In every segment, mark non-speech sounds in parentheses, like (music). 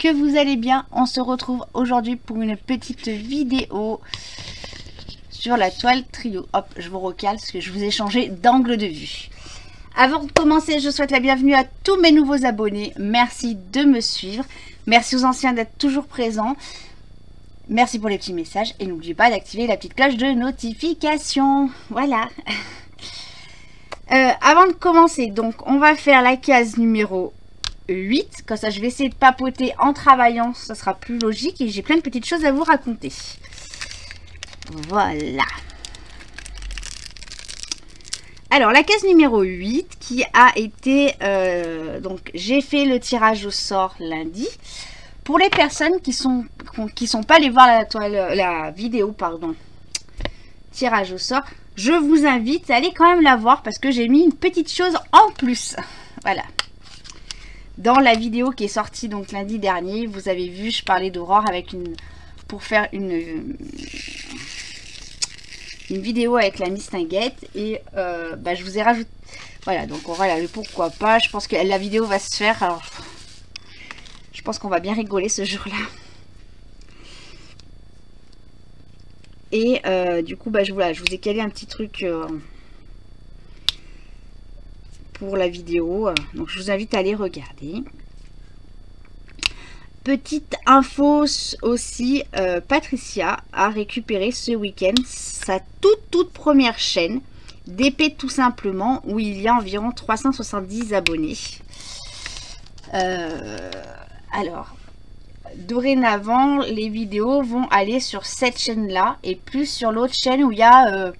que vous allez bien. On se retrouve aujourd'hui pour une petite vidéo sur la toile trio. Hop, je vous recale parce que je vous ai changé d'angle de vue. Avant de commencer, je souhaite la bienvenue à tous mes nouveaux abonnés. Merci de me suivre. Merci aux anciens d'être toujours présents. Merci pour les petits messages. Et n'oubliez pas d'activer la petite cloche de notification. Voilà. (laughs) Euh, avant de commencer, donc, on va faire la case numéro 8. Comme ça, je vais essayer de papoter en travaillant. Ça sera plus logique. Et j'ai plein de petites choses à vous raconter. Voilà. Alors, la case numéro 8 qui a été... Euh, donc, j'ai fait le tirage au sort lundi. Pour les personnes qui sont qui sont pas allées voir la, la vidéo, pardon, tirage au sort, je vous invite à aller quand même la voir parce que j'ai mis une petite chose en plus. Voilà. Dans la vidéo qui est sortie donc lundi dernier, vous avez vu, je parlais d'Aurore avec une pour faire une une vidéo avec la mistinguette et euh, bah, je vous ai rajouté voilà donc voilà le pourquoi pas je pense que la vidéo va se faire je pense qu'on va bien rigoler ce jour-là. Et euh, du coup, bah, je, je vous ai calé un petit truc euh, pour la vidéo. Donc, je vous invite à aller regarder. Petite info aussi, euh, Patricia a récupéré ce week-end sa toute toute première chaîne d'épée tout simplement où il y a environ 370 abonnés. Euh, alors, dorénavant, les vidéos vont aller sur cette chaîne-là et plus sur l'autre chaîne où il y a, euh,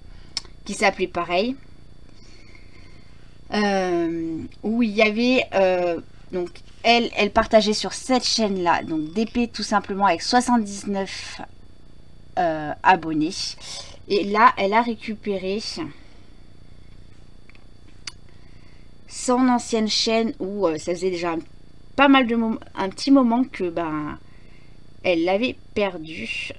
qui s'appelait pareil, euh, où il y avait, euh, donc, elle, elle partageait sur cette chaîne-là, donc DP tout simplement avec 79 abonnés. Et là, elle a récupéré son ancienne chaîne où ça faisait déjà pas mal de moments, un petit moment que ben elle l'avait perdu.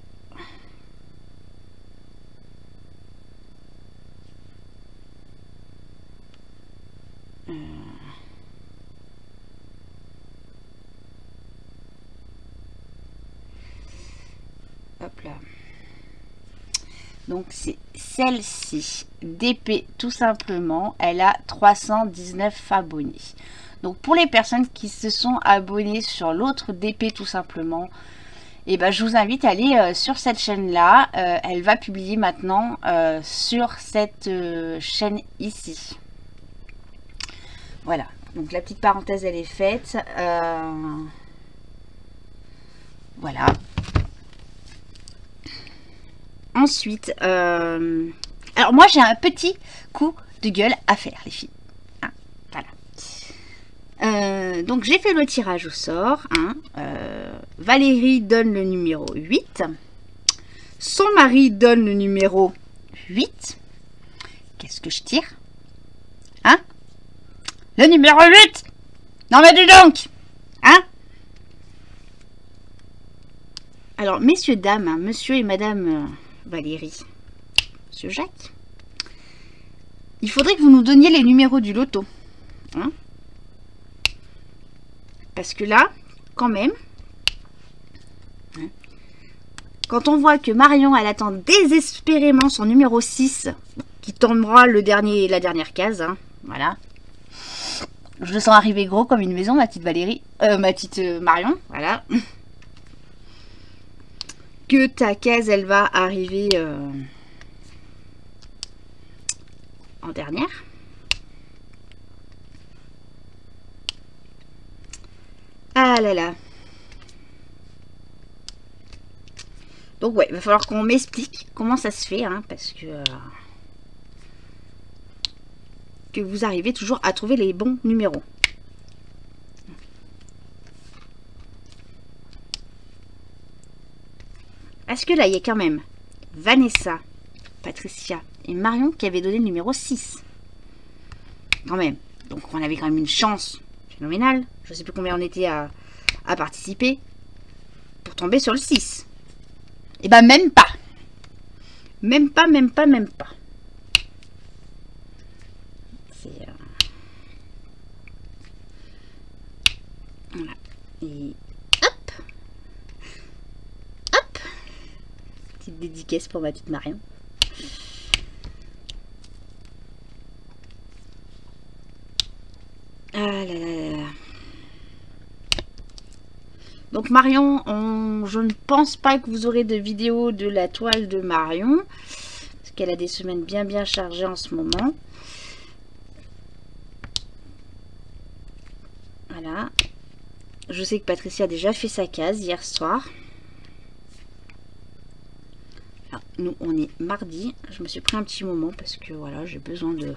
Donc c'est celle-ci, DP tout simplement, elle a 319 abonnés. Donc pour les personnes qui se sont abonnées sur l'autre DP tout simplement, et eh ben, je vous invite à aller euh, sur cette chaîne-là. Euh, elle va publier maintenant euh, sur cette chaîne ici. Voilà. Donc la petite parenthèse, elle est faite. voilà. Ensuite, alors moi j'ai un petit coup de gueule à faire les filles. Euh, donc j'ai fait le tirage au sort. Hein. Euh, Valérie donne le numéro 8. Son mari donne le numéro 8. Qu'est-ce que je tire? Hein? Le numéro 8 Non mais dis donc Hein? Alors, messieurs, dames, hein, monsieur et madame euh, Valérie, monsieur Jacques, il faudrait que vous nous donniez les numéros du loto. Hein parce que là, quand même, hein, quand on voit que Marion, elle attend désespérément son numéro 6, qui tombera le dernier, la dernière case, hein, voilà. Je le sens arriver gros comme une maison, ma petite Valérie, euh, ma petite euh, Marion, voilà. Que ta case, elle va arriver euh, en dernière. Ah là là. Donc ouais, il va falloir qu'on m'explique comment ça se fait, hein, parce que... Euh, que vous arrivez toujours à trouver les bons numéros. Est-ce que là, il y a quand même Vanessa, Patricia et Marion qui avaient donné le numéro 6 Quand même. Donc on avait quand même une chance phénoménale je sais plus combien on était à, participer, pour tomber sur le 6. Et ben même pas. Même pas, même pas, même pas. C'est... Euh, voilà. Et hop pour ma petite Marion. Ah là là là. Donc Marion, je ne pense pas que vous aurez de vidéo de la toile de Marion. Parce qu'elle a des semaines bien bien chargées en ce moment. Voilà. Je sais que Patricia a déjà fait sa case hier soir. Nous, on est mardi. Je me suis pris un petit moment parce que voilà, j'ai besoin de...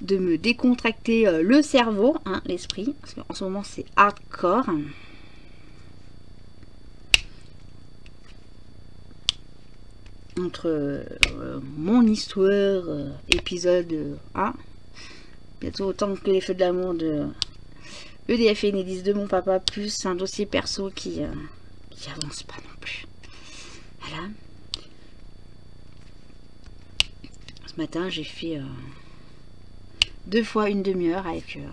De me décontracter euh, le cerveau, hein, l'esprit, parce qu'en ce moment c'est hardcore. Entre euh, mon histoire, euh, épisode 1, bientôt autant que les feux de l'amour de EDF et de mon papa, plus un dossier perso qui, qui avance pas non plus. Ce matin, j'ai fait deux fois une demi-heure avec euh,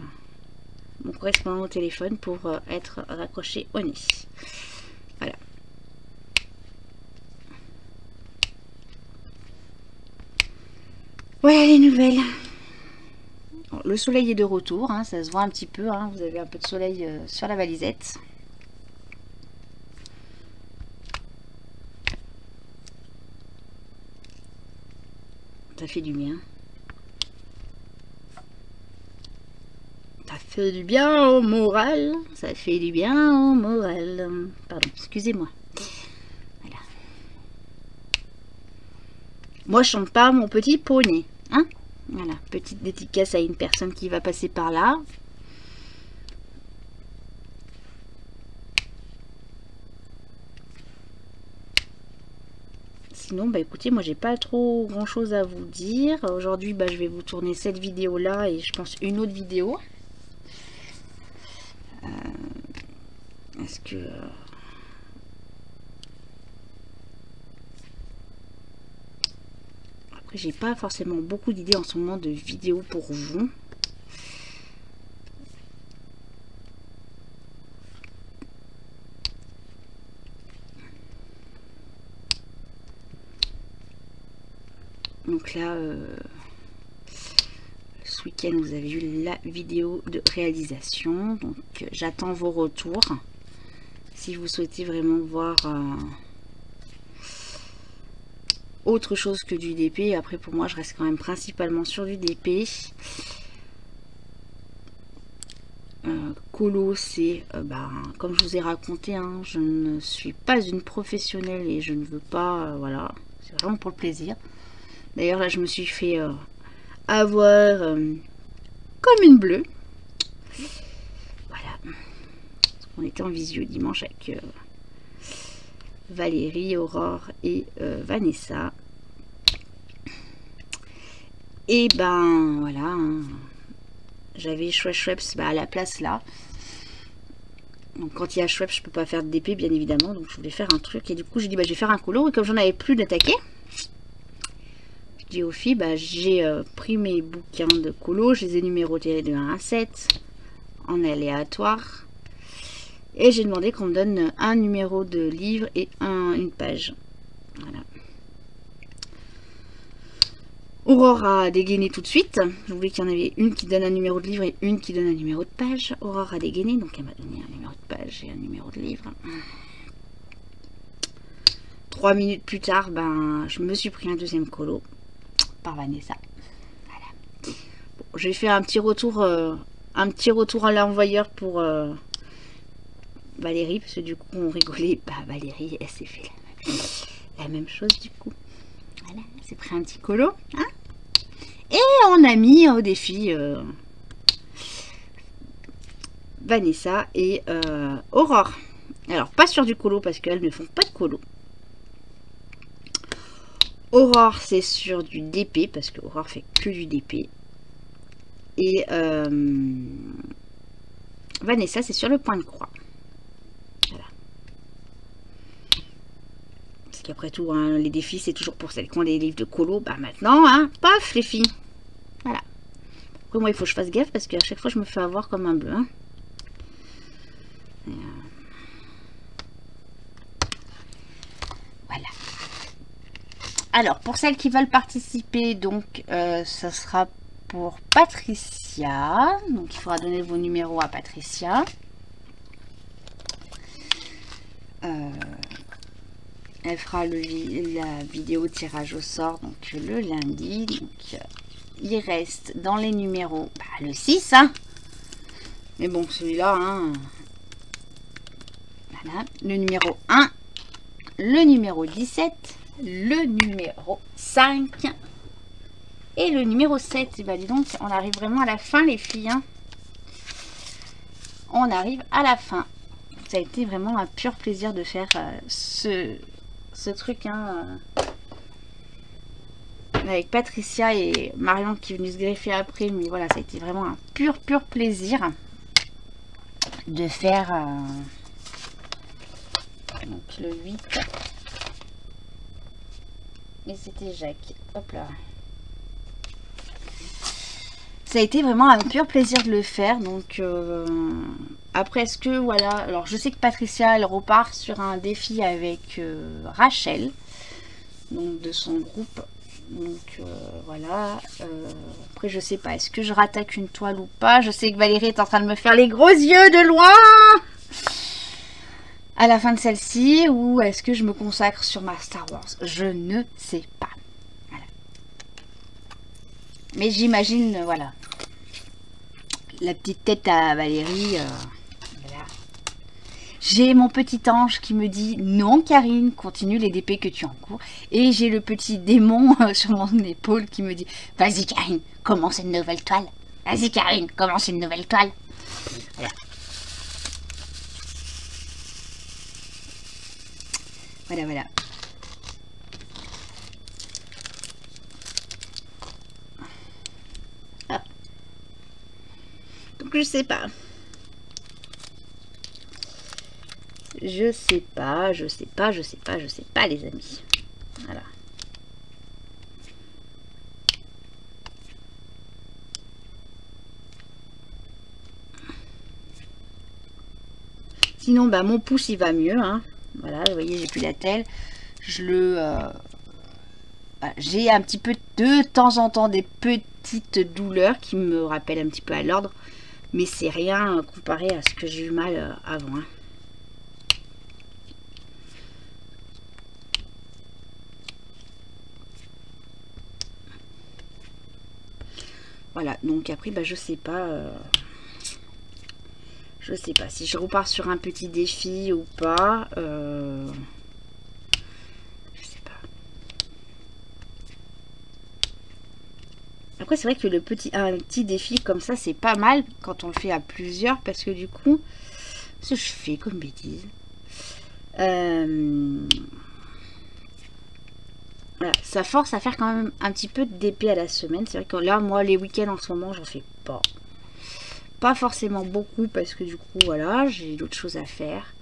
mon correspondant au téléphone pour euh, être raccroché au nez. Voilà. Voilà les nouvelles. le soleil est de retour, hein, ça se voit un petit peu. Hein. vous avez un peu de soleil euh, sur la valisette. Fait du bien. Ça fait du bien au moral. Ça fait du bien au moral. Pardon, excusez-moi. Voilà. Moi, je chante pas mon petit poney. Hein Voilà, petite dédicace à une personne qui va passer par là. Sinon, bah écoutez, moi j'ai pas trop grand chose à vous dire. Aujourd'hui, bah, je vais vous tourner cette vidéo là et je pense une autre vidéo. Euh, est-ce que... Euh, après, j'ai pas forcément beaucoup d'idées en ce moment de vidéos pour vous. Donc là, euh, week-end, vous avez vu la vidéo de réalisation. Donc, j'attends vos retours. Si vous souhaitez vraiment voir euh, autre chose que du DP. Après, pour moi, je reste quand même principalement sur du DP. Euh, colo, c'est, euh, bah, comme je vous ai raconté, hein, je ne suis pas une professionnelle et je ne veux pas, voilà, c'est vraiment pour le plaisir. D'ailleurs, là, je me suis fait avoir euh, comme une bleue. Voilà. On était en visio dimanche avec euh, Valérie, Aurore et euh, Vanessa. Et ben voilà, hein. j'avais Schweppes bah, à la place là. Donc quand il y a Schweppes, je peux pas faire de DP bien évidemment. Donc je voulais faire un truc et du coup j'ai dit bah, je vais faire un colo. Et comme j'en avais plus d'attaquer, au filles, bah, j'ai euh, pris mes bouquins de colo, je les ai numérotés de 1 à 7 en aléatoire. Et j'ai demandé qu'on me donne un numéro de livre et un, une page. Voilà. Aurore a dégainé tout de suite. Je voulais qu'il y en avait une qui donne un numéro de livre et une qui donne un numéro de page. Aurore a dégainé, donc elle m'a donné un numéro de page et un numéro de livre. Trois minutes plus tard, ben, je me suis pris un deuxième colo. Vanessa. Voilà. je vais faire un petit retour, euh, un petit retour à l'envoyeur pour euh, Valérie, parce que du coup on rigolait. Bah Valérie, elle s'est fait la, même chose du coup. Voilà, c'est pris un petit colo. Hein. Et on a mis au défi euh, Vanessa et Aurore. Alors, pas sur du colo parce qu'elles ne font pas de colo. Aurore, c'est sur du DP, parce que Aurore fait que du DP. Et euh, Vanessa, c'est sur le point de croix. Voilà. Parce qu'après tout, hein, les défis, c'est toujours pour celles qui ont des livres de colo. Bah maintenant, hein, paf, les filles. Voilà. Après, moi, il faut que je fasse gaffe, parce qu'à chaque fois, je me fais avoir comme un bleu. Hein. Euh, Alors, pour celles qui veulent participer, donc, euh, sera pour Patricia. Donc, il faudra donner vos numéros à Patricia. Euh, elle fera la vidéo tirage au sort donc le lundi. Donc, il reste dans les numéros bah, le 6. Hein. Mais bon, celui-là, hein. voilà. le numéro 1, le numéro 17, le numéro 5 et le numéro 7. Bah, dis donc, on arrive vraiment à la fin, les filles. Hein. On arrive à la fin. Ça a été vraiment un pur plaisir de faire euh, ce, ce truc. Hein, euh, avec Patricia et Marion qui est venue se greffer après. Mais voilà, ça a été vraiment un pur, pur plaisir de faire euh, donc le 8. Et c'était Jacques. Hop là. Ça a été vraiment un pur plaisir de le faire. Donc euh, après, est-ce que voilà. Alors je sais que Patricia, elle repart sur un défi avec euh, Rachel. Donc de son groupe donc euh, voilà. Après je sais pas. Est-ce que je rattaque une toile ou pas? Je sais que Valérie est en train de me faire les gros yeux de loin à la fin de celle-ci ou est-ce que je me consacre sur ma Star Wars? Je ne sais pas. Mais j'imagine, voilà, la petite tête à Valérie. Euh, j'ai mon petit ange qui me dit non Karine, continue les DP que tu encours. Et j'ai le petit démon (laughs) euh, sur mon épaule qui me dit vas-y Karine, commence une nouvelle toile. Vas-y Karine, commence une nouvelle toile. Voilà. Voilà, voilà. Ah. Donc je sais pas. Je sais pas, je sais pas, je sais pas, je sais pas les amis. Voilà. Sinon, bah, mon pouce, il va mieux. Hein. Voilà, vous voyez, j'ai plus la telle. Je le... Euh, j'ai un petit peu de temps en temps des petites douleurs qui me rappellent un petit peu à l'ordre. Mais c'est rien comparé à ce que j'ai eu mal euh, avant. Hein. Voilà, donc après, bah, je sais pas. Euh, je sais pas si je repars sur un petit défi ou pas. Euh, je sais pas. Après, c'est vrai que le petit, un petit défi comme ça, c'est pas mal quand on le fait à plusieurs parce que du coup, ce que je fais comme bêtise. Euh, ça force à faire quand même un petit peu d'épée à la semaine. C'est vrai que là, moi, les week-ends en ce moment, j'en fais pas. Pas forcément beaucoup parce que du coup, voilà, j'ai d'autres choses à faire.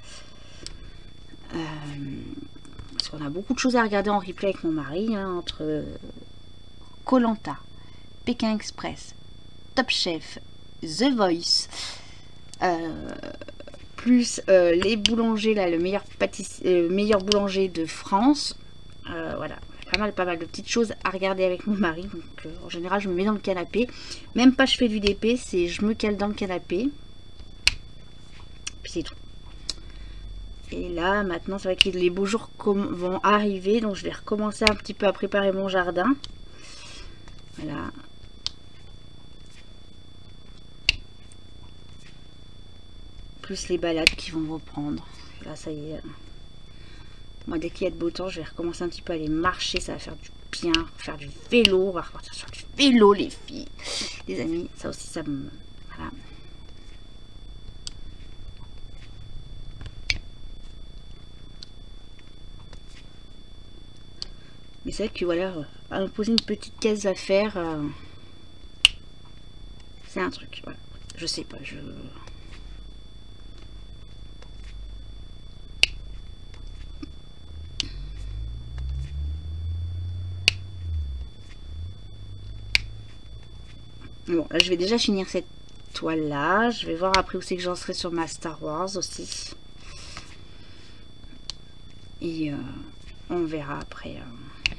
Euh, parce qu'on a beaucoup de choses à regarder en replay avec mon mari, hein, entre Colanta, Pékin Express, Top Chef, The Voice, euh, plus euh, les boulangers, là, le meilleur, meilleur boulanger de France. voilà, pas mal, pas mal de petites choses à regarder avec mon mari. Donc, euh, en général, je me mets dans le canapé. Même pas je fais du DP, c'est je me cale dans le canapé. Puis c'est tout. Et là, maintenant, c'est vrai que les beaux jours vont arriver. Donc, je vais recommencer un petit peu à préparer mon jardin. Voilà. Plus les balades qui vont reprendre. Là, ça y est. Moi, dès qu'il y a de beau temps, je vais recommencer un petit peu à aller marcher. Ça va faire du bien. Faire du vélo. On va repartir sur du vélo, les filles. Les amis, ça aussi, ça me... Voilà. Mais c'est vrai que voilà, à me poser une petite case à faire, euh, c'est un truc. Voilà. Je sais pas, je... Bon, là, je vais déjà finir cette toile-là. Je vais voir après où c'est que j'en serai sur ma Star Wars aussi. Et euh, on verra après. Hein.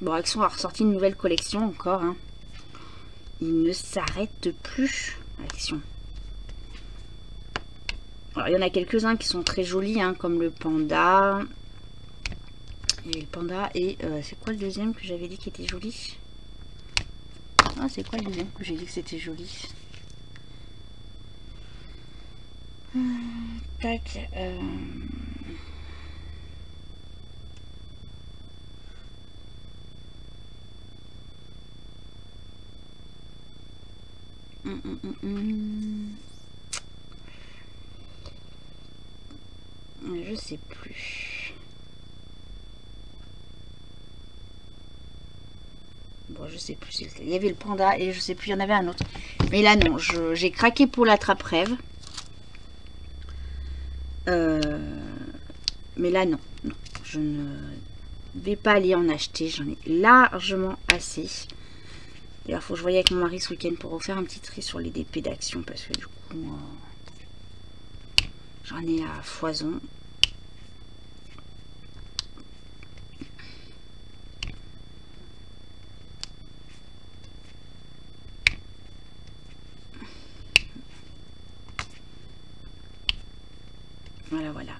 Bon, Action a ressorti une nouvelle collection encore. Hein. Il ne s'arrête plus, Action. Alors, il y en a quelques-uns qui sont très jolis, hein, comme le panda. Et le panda. Et euh, c'est quoi le deuxième que j'avais dit qui était joli? Ah, c'est quoi le deuxième que j'ai dit que c'était joli? Euh, Tac. Euh... Hum, hum, Je sais plus. Bon, je sais plus. Il y avait le panda et je sais plus, il y en avait un autre. Mais là, non. J'ai craqué pour l'attrape-rêve. Euh, mais là, non, non. Je ne vais pas aller en acheter. J'en ai largement assez. D'ailleurs, faut que je voyais avec mon mari ce week-end pour refaire un petit tri sur les DP d'action. Parce que du coup, j'en ai à foison. Voilà, voilà.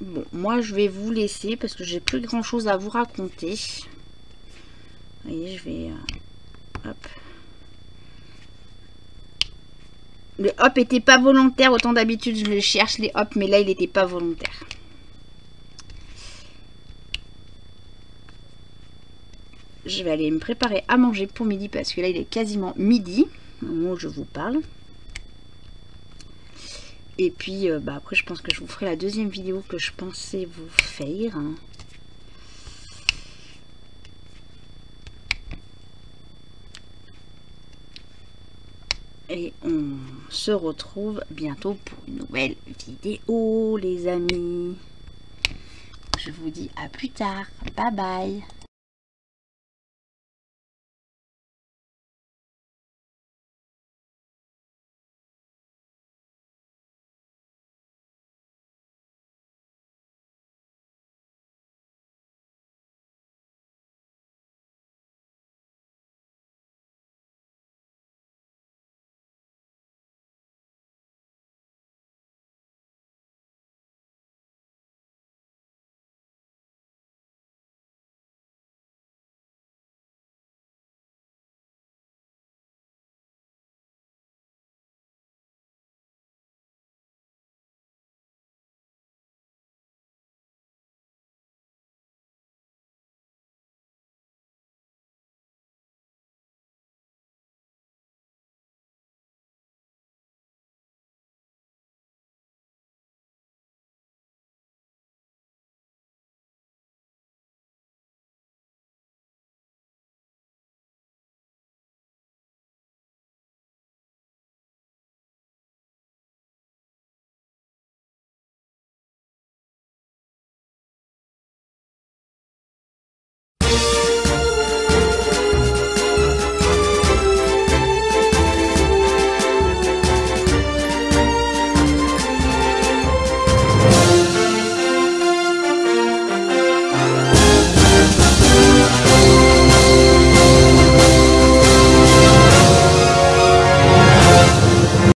Bon, moi je vais vous laisser parce que j'ai plus grand chose à vous raconter. Vous voyez, je vais... Euh, hop. Le hop était pas volontaire. Autant d'habitude, je le cherche les hop, mais là, il n'était pas volontaire. Je vais aller me préparer à manger pour midi parce que là, il est quasiment midi au moment où je vous parle. Et puis, euh, bah, après, je pense que je vous ferai la deuxième vidéo que je pensais vous faire. Et on se retrouve bientôt pour une nouvelle vidéo, les amis. Je vous dis à plus tard. Bye bye.